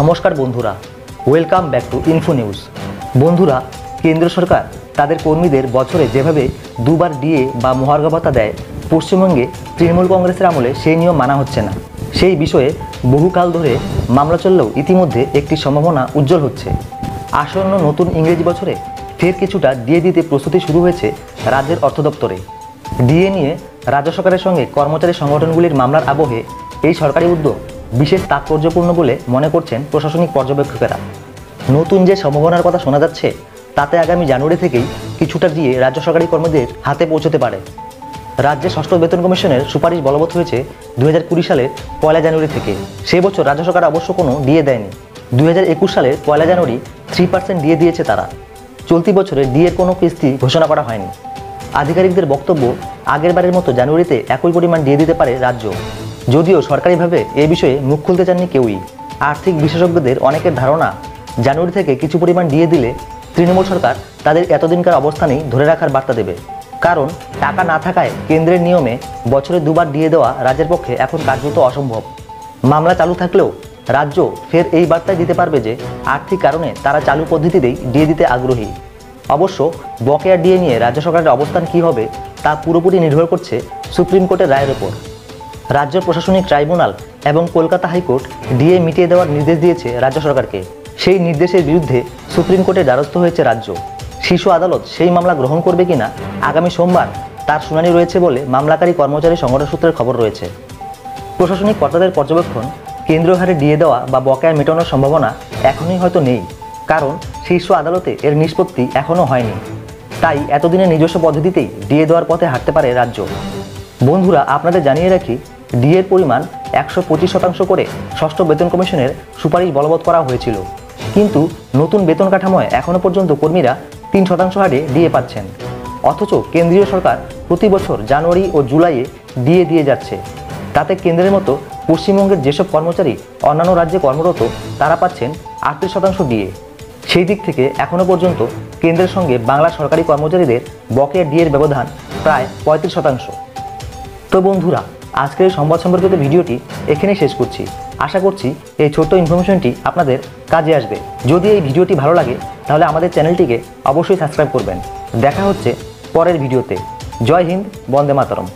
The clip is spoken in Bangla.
নমস্কার বন্ধুরা welcome back to info news বন্ধুরা, কেন্দ্র সরকার তাদের কর্মীদের বছরে যেভাবে দুবার ডিএ বা মহার্ঘ ভাতা দেয়, পশ্চিমবঙ্গে তৃণমূল কংগ্রেসের আমলে সেই নিয়ম মানা হচ্ছে না। সেই বিষয়ে বহুকাল ধরে মামলা চললেও ইতিমধ্যে একটি সম্ভাবনা উজ্জ্বল হচ্ছে। আসন্ন নতুন ইংরেজি বছরে ফের কিছুটা ডিএ দিতে প্রস্তুতি শুরু হয়েছে রাজ্যের অর্থ দপ্তরে। ডিএ নিয়ে রাজ্য সরকারের সঙ্গে কর্মচারী সংগঠনগুলির মামলার আবহে এই সরকারি উদ্যোগ বিশেষ তাৎপর্যপূর্ণ বলে মনে করছেন প্রশাসনিক পর্যবেক্ষকেরা। নতুন যে সম্ভাবনার কথা শোনা যাচ্ছে, তাতে আগামী জানুয়ারি থেকেই কিছুটা দিয়ে রাজ্য সরকারি কর্মীদের হাতে পৌঁছতে পারে। রাজ্যে ষষ্ঠ বেতন কমিশনের সুপারিশ বলবৎ হয়েছে দু হাজার কুড়ি সালের পয়লা জানুয়ারি থেকে। সে বছর রাজ্য সরকার অবশ্য কোনো ডিএ দেয়নি। দু হাজার একুশ সালের পয়লা জানুয়ারি থ্রি পার্সেন্ট দিয়ে দিয়েছে তারা। চলতি বছরে ডিএর কোনো কিস্তি ঘোষণা করা হয়নি। আধিকারিকদের বক্তব্য আগের বারের মতো জানুয়ারিতে একই পরিমাণ দিয়ে দিতে পারে রাজ্য। যদিও সরকারিভাবে এ বিষয়ে মুখ খুলতে চাননি কেউই। আর্থিক বিশেষজ্ঞদের অনেকের ধারণা, জানুয়ারি থেকে কিছু পরিমাণ দিয়ে দিলে তৃণমূল সরকার তাদের এতদিনকার অবস্থানেই ধরে রাখার বার্তা দেবে। কারণ টাকা না থাকায় কেন্দ্রের নিয়মে বছরে দুবার দিয়ে দেওয়া রাজ্যের পক্ষে এখন কার্যত অসম্ভব। মামলা চালু থাকলেও রাজ্য ফের এই বার্তায় দিতে পারবে যে আর্থিক কারণে তারা চালু পদ্ধতিতেই দিয়ে দিতে আগ্রহী। অবশ্য বকেয়া ডিএ নিয়ে রাজ্য সরকারের অবস্থান কী হবে তা পুরোপুরি নির্ভর করছে সুপ্রিম কোর্টের রায়ের ওপর। রাজ্য প্রশাসনিক ট্রাইব্যুনাল এবং কলকাতা হাইকোর্ট ডিএ মিটিয়ে দেওয়ার নির্দেশ দিয়েছে রাজ্য সরকারকে। সেই নির্দেশের বিরুদ্ধে সুপ্রিম কোর্টের দ্বারস্থ হয়েছে রাজ্য। শীর্ষ আদালত সেই মামলা গ্রহণ করবে কিনা আগামী সোমবার তার শুনানি রয়েছে বলে মামলাকারী কর্মচারী সংগঠন সূত্রের খবর রয়েছে। প্রশাসনিক কর্তাদের পর্যবেক্ষণ কেন্দ্রীয় হারে দিয়ে দেওয়া বা বকেয়া মেটানোর সম্ভাবনা এখনই হয়তো নেই, কারণ শীর্ষ আদালতে এর নিষ্পত্তি এখনও হয়নি। তাই এতদিনের নিজস্ব পদ্ধতিতেই ডিএ দেওয়ার পথে হাঁটতে পারে রাজ্য। বন্ধুরা, আপনাদের জানিয়ে রাখি ডিএর পরিমাণ একশো পঁচিশ শতাংশ করে ষষ্ঠ বেতন কমিশনের সুপারিশ বলবৎ করা হয়েছিল। কিন্তু নতুন বেতন কাঠামোয় এখনও পর্যন্ত কর্মীরা তিন শতাংশ হারে ডিএ পাচ্ছেন। অথচ কেন্দ্রীয় সরকার প্রতি বছর জানুয়ারি ও জুলাইয়ে ডিএ দিয়ে যাচ্ছে। তাতে কেন্দ্রের মতো পশ্চিমবঙ্গের যেসব কর্মচারী অন্যান্য রাজ্যে কর্মরত, তারা পাচ্ছেন আটত্রিশ শতাংশ ডিএ সেই দিক থেকে এখনও পর্যন্ত কেন্দ্রের সঙ্গে বাংলা সরকারি কর্মচারীদের বকেয়া ডিএর ব্যবধান প্রায় পঁয়ত্রিশ শতাংশ। তো বন্ধুরা আজকের এই সংবাদ সম্পর্কিত ভিডিওটি এখানেই শেষ করছি। আশা করছি এই ছোট্ট ইনফরমেশনটি আপনাদের কাজে আসবে। যদি এই ভিডিওটি ভালো লাগে, তাহলে আমাদের চ্যানেলটিকে অবশ্যই সাবস্ক্রাইব করবেন। দেখা হচ্ছে পরের ভিডিওতে। জয় হিন্দ, বন্দে মাতরম।